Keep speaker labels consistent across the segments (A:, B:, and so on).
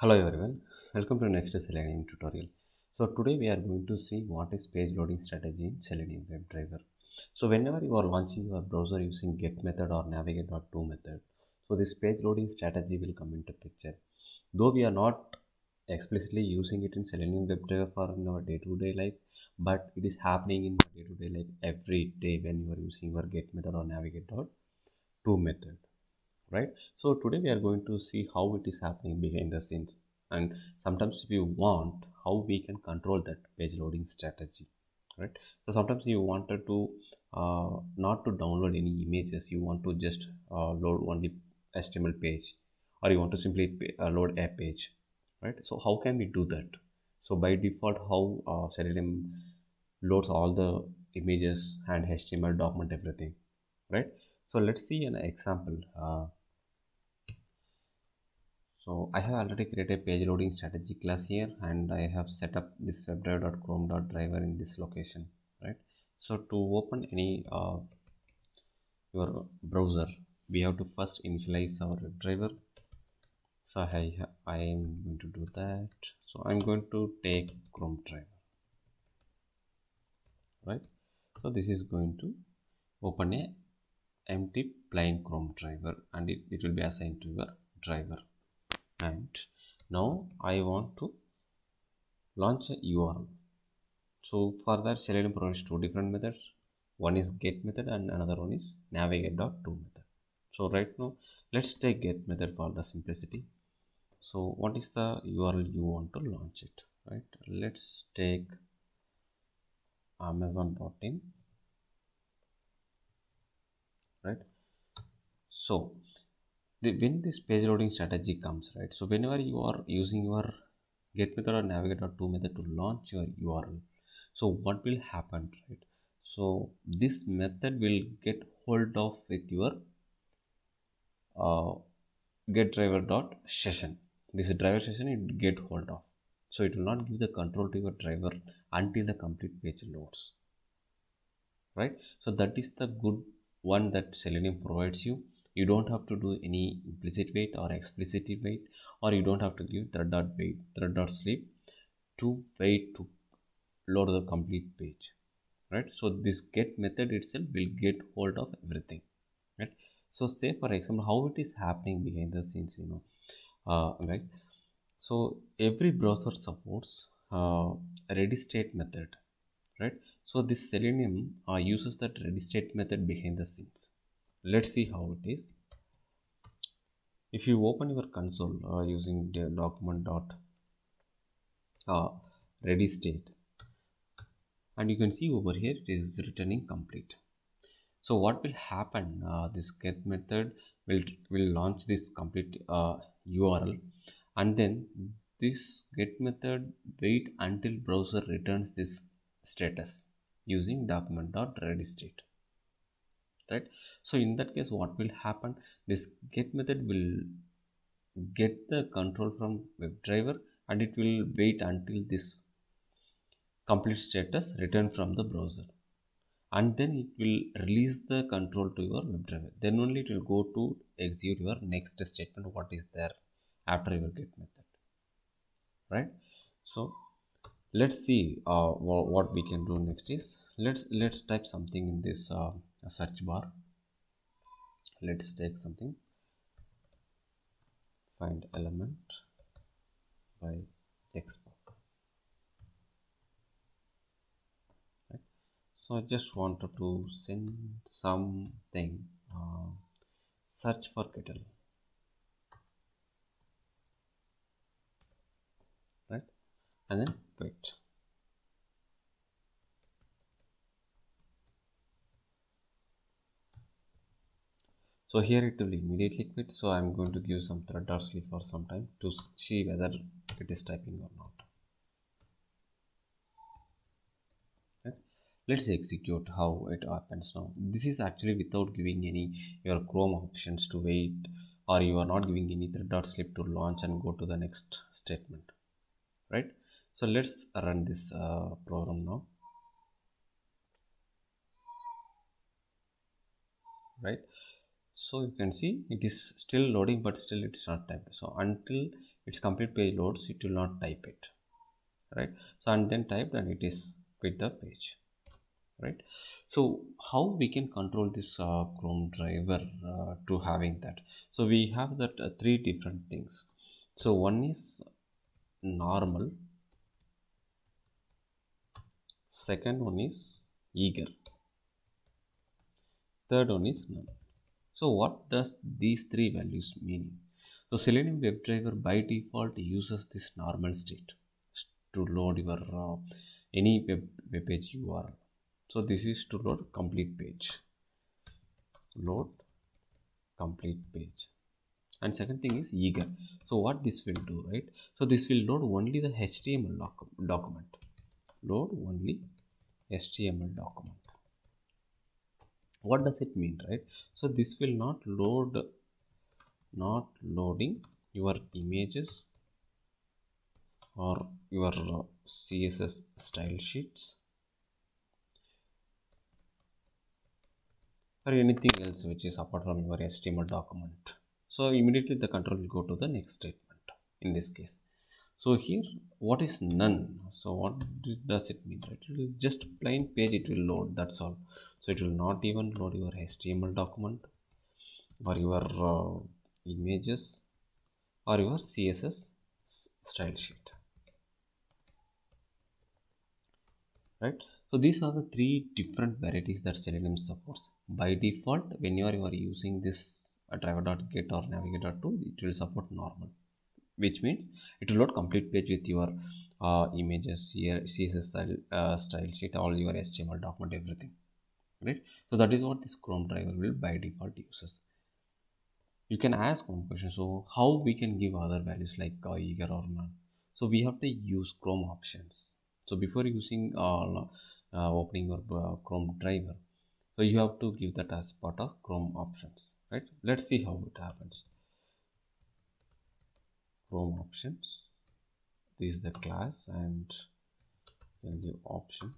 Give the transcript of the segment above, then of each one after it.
A: Hello everyone, welcome to next Selenium tutorial. So today we are going to see what is page loading strategy in Selenium WebDriver. So whenever you are launching your browser using get method or navigate.to method, so this page loading strategy will come into picture. Though we are not explicitly using it in Selenium WebDriver for in our day-to-day life, but it is happening in day-to-day life every day when you are using your get method or navigate.to method right? So today we are going to see how it is happening behind the scenes. And sometimes if you want how we can control that page loading strategy right? So sometimes you wanted to uh, not to download any images. You want to just uh, load only html page or you want to simply uh, load a page right? So how can we do that? So by default how uh, Selenium loads all the images and html document everything right? So let's see an example. Uh, so I have already created a page loading strategy class here and I have set up this webdriver.chrome.driver in this location right? So to open any uh, your browser we have to first initialize our driver. So I, I am going to do that. So I'm going to take Chrome driver right? So this is going to open a empty plain chrome driver and it, it will be assigned to your driver and now I want to launch a URL so for that Selenium provides two different methods. One is get method and another one is navigate.to method. So right now let's take get method for the simplicity. So what is the URL you want to launch it right? Let's take amazon.in right? So the, when this page loading strategy comes right so whenever you are using your get method or navigate.to method to launch your url so what will happen right? So this method will get hold of with your uh, get driver dot session this driver session it get hold of. So it will not give the control to your driver until the complete page loads right? So that is the good one that selenium provides you you don't have to do any implicit wait or explicit wait or you don't have to give thread dot wait thread dot sleep to wait to load the complete page right? So this get method itself will get hold of everything right? So say for example how it is happening behind the scenes you know uh, right so every browser supports uh, ready state method right? So this selenium uh, uses that ready state method behind the scenes let's see how it is. If you open your console uh, using the document dot uh, ready state and you can see over here it is returning complete. So what will happen uh, this get method will will launch this complete uh, url and then this get method wait until browser returns this status using document dot ready state right? So in that case what will happen? This get method will get the control from webdriver and it will wait until this complete status return from the browser. And then it will release the control to your webdriver then only it will go to execute your next statement what is there after your get method right? So let's see uh, what, we can do next is let's let's type something in this uh, search bar. Let's take something. Find element by xpath right? So i just wanted to send something uh, search for kettle. Right? And then wait so here it will immediately quit. So i'm going to give some thread sleep for some time to see whether it is typing or not. Let's execute how it happens now. This is actually without giving any your chrome options to wait or you are not giving any thread dot sleep to launch and go to the next statement right? So let's run this uh, program now. Right so you can see it is still loading but still it is not typed. So until its complete page loads it will not type it right? So and then typed and it is quit the page right? So how we can control this uh, chrome driver uh, to having that? So we have that uh, three different things. So one is normal. Second one is eager. Third one is none so what does these three values mean? So selenium webdriver by default uses this normal state to load your uh, any web, web page url so this is to load complete page. Load complete page. And second thing is eager. So what this will do right? So this will load only the html doc document. Load only html document what does it mean right? So this will not load not loading your images or your uh, css style sheets or anything else which is apart from your html document. So immediately the control will go to the next statement in this case so here what is none? So what does it mean it will just plain page it will load that's all. So it will not even load your html document or your uh, images or your css style sheet. Right? So these are the three different varieties that selenium supports. By default whenever you are using this driver.get or navigator.to it will support normal which means it will load complete page with your uh, images here css style, uh, style sheet all your html document everything. Right? So that is what this chrome driver will by default uses. You can ask one question. So how we can give other values like uh, eager or none? So we have to use chrome options. So before using uh, uh, opening your uh, chrome driver so you have to give that as part of chrome options. Right? Let's see how it happens chrome options. This is the class and then give options.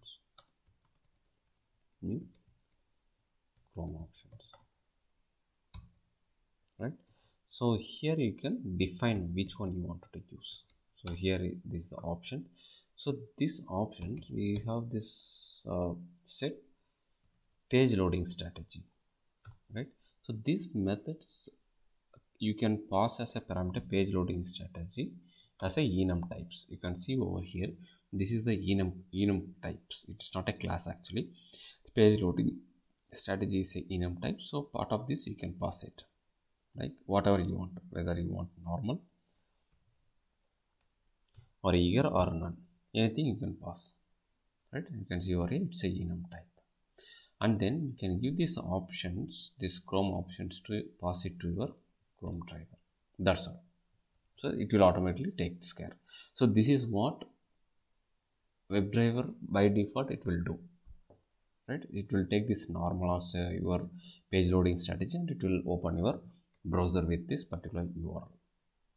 A: New chrome options. Right? So here you can define which one you want to use. So here this is the option. So this option we have this uh, set page loading strategy. Right? So these methods you can pass as a parameter page loading strategy as a enum types. You can see over here this is the enum enum types. It's not a class actually. The page loading strategy is a enum type. So part of this you can pass it like whatever you want whether you want normal or eager or none. Anything you can pass right? You can see over here it's a enum type. And then you can give these options this chrome options to pass it to your chrome driver. That's all. So it will automatically take this care. So this is what webdriver by default it will do. Right? It will take this normal as uh, your page loading strategy and it will open your browser with this particular url.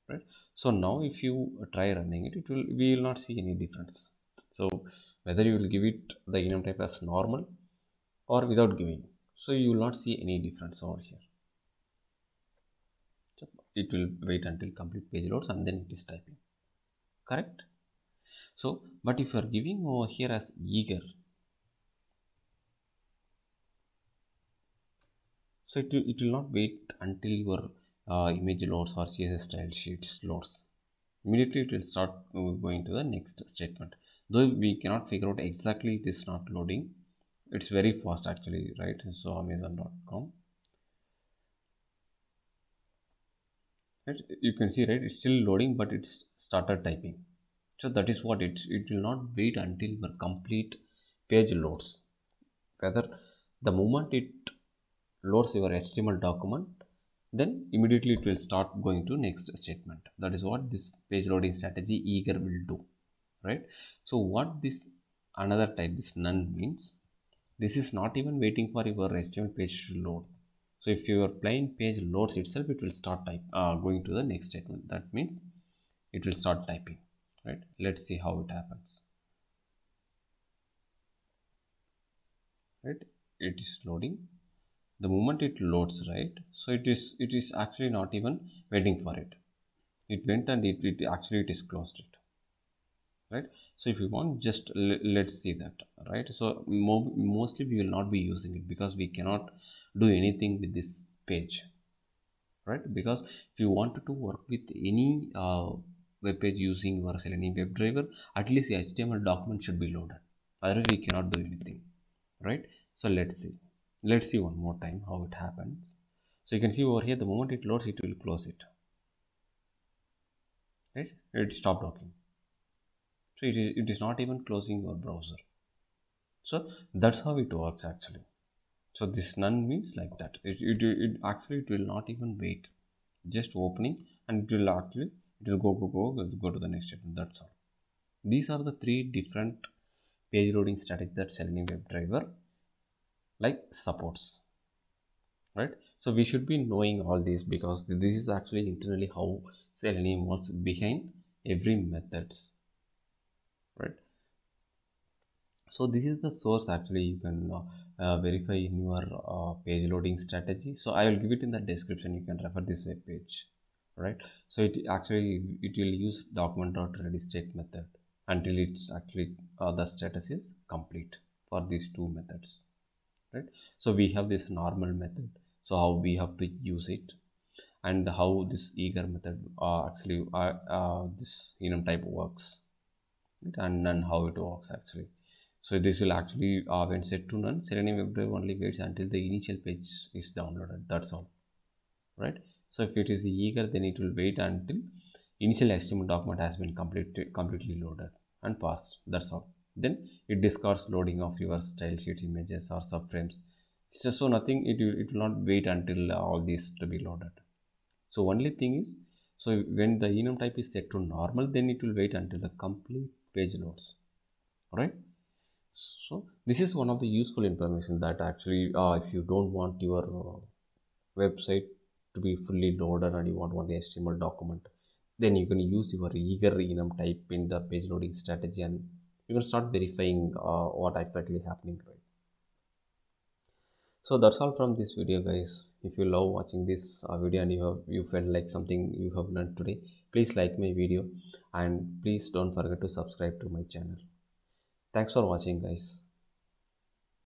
A: Right? So now if you try running it it will we will not see any difference. So whether you will give it the enum type as normal or without giving so you will not see any difference over here it will wait until complete page loads and then it is typing. Correct? So but if you are giving over here as eager so it will, it will not wait until your uh, image loads or css style sheets loads. Immediately it will start uh, going to the next statement. Though we cannot figure out exactly it is not loading it's very fast actually right? So amazon.com right? You can see right it's still loading but it's started typing. So that is what it's it will not wait until your complete page loads. Whether the moment it loads your html document then immediately it will start going to next statement. That is what this page loading strategy eager will do right? So what this another type this none means this is not even waiting for your html page to load so if your plain page loads itself it will start type uh, going to the next statement. That means it will start typing right? Let's see how it happens. Right? It is loading. The moment it loads right? So it is it is actually not even waiting for it. It went and it, it actually it is closed it right? So if you want just let's see that right? So mo- mostly we will not be using it because we cannot do anything with this page right? Because if you wanted to work with any uh, web page using your selenium WebDriver at least the html document should be loaded. Otherwise we cannot do anything right? So let's see. Let's see one more time how it happens. So you can see over here the moment it loads it will close it right? It stopped working so it is, it is not even closing your browser. So that's how it works actually. So this none means like that. It, it, it actually it will not even wait. Just opening and it will actually it will go go go go to the next step that's all. These are the three different page loading strategies that selenium webdriver like supports. Right? So we should be knowing all these because this is actually internally how selenium works behind every methods right? So this is the source actually. You can uh, uh, verify in your uh, page loading strategy. So i will give it in the description. You can refer this web page right? So it actually it will use document.ready state method until it's actually uh, the status is complete for these two methods right? So we have this normal method. So how we have to use it and how this eager method uh, actually uh, this enum type works and then how it works actually. So this will actually uh, when set to none selenium webdriver only waits until the initial page is downloaded that's all right? So if it is eager then it will wait until initial html document has been completely completely loaded and passed that's all. Then it discards loading of your style sheets images or subframes. So, so nothing it will, it will not wait until all these to be loaded. So only thing is so when the enum type is set to normal then it will wait until the complete page loads right so this is one of the useful information that actually uh, if you don't want your uh, website to be fully loaded and you want one html document then you can use your eager enum type in the page loading strategy and you can start verifying uh, what exactly happening right? So that's all from this video guys if you love watching this uh, video and you have you felt like something you have learned today please like my video. And please don't forget to subscribe to my channel. Thanks for watching guys